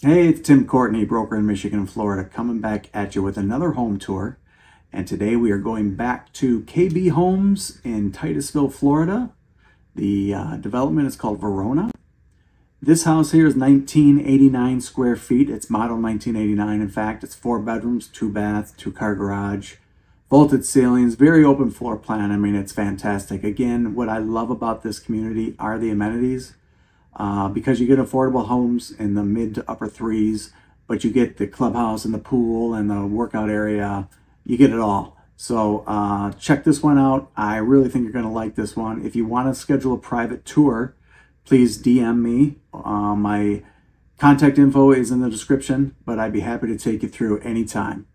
Hey, it's Tim Courtney, broker in Michigan and Florida, coming back at you with another home tour. And today we are going back to KB Homes in Titusville, Florida. The uh, development is called Verona. This house here is 1989 square feet. It's model 1989. In fact, it's four bedrooms, two baths, two car garage, vaulted ceilings, very open floor plan. I mean, it's fantastic. Again, what I love about this community are the amenities uh, because you get affordable homes in the mid to upper threes, but you get the clubhouse and the pool and the workout area. You get it all. So uh, check this one out. I really think you're going to like this one. If you want to schedule a private tour, please DM me. Uh, my contact info is in the description, but I'd be happy to take you through anytime.